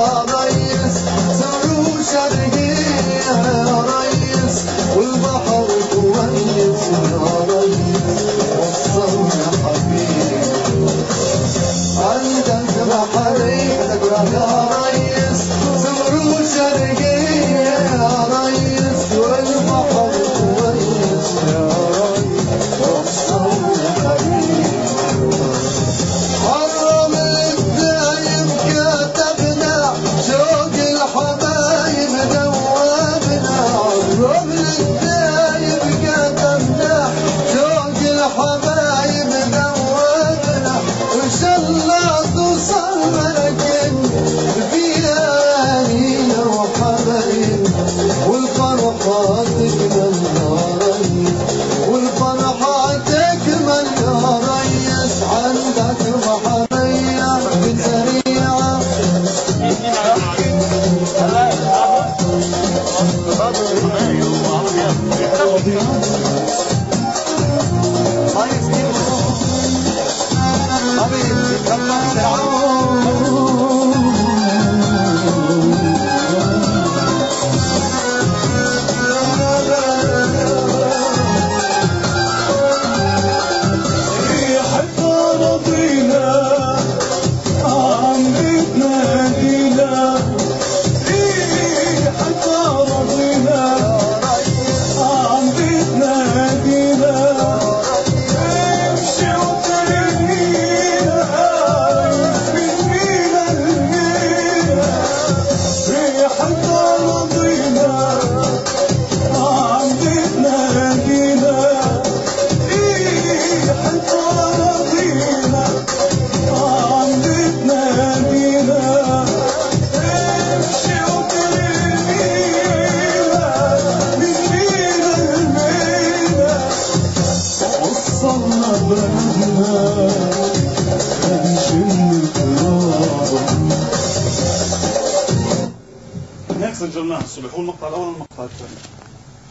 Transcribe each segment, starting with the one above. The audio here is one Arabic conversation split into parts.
ريس زاروا شرقية يا والبحر كويس يا ريس. وصلنا عندك يا ريس سجلناها الصبح هو المقطع الأول والمقطع الثاني.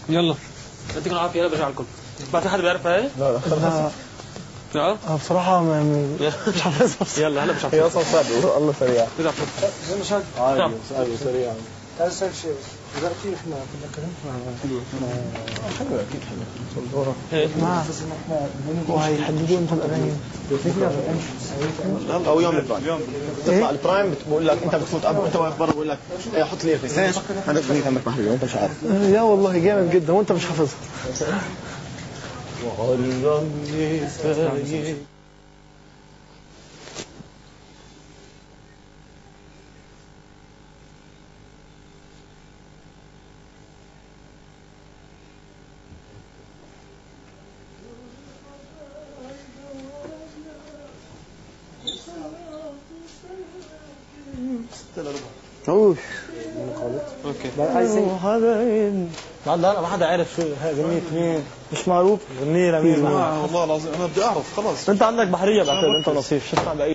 يلا. يعطيك العافية يلا برجع لكم ما في حد بيعرفها هي؟ لا لا لا بصراحة ما مش حافظها يلا هلا مش هي عارف أصلا صعبة الله سريع. كده عادي نعم. صعبة سريع. تعال اسالك شيء دلوقتي إحنا كنا حلوة وهيحددوا إمتى الاغاني أو يوم ال prime تطلع ال prime بقول لك أنت بتفوت. أنت واقف برا بقول لك إيه، حط لي الفيسين أنا عندك وانت مش عارف. يا والله جامد جدا وأنت مش حافظها. وعلمني سايق اوف أوكي لا لا ما حدا عارف شو هاي اغنية مين. مش معروف. غنية لمين. والله العظيم أنا بدي أعرف خلاص. أنت عندك بحرية بعتقد أنت ونصيف شو اسمع بقية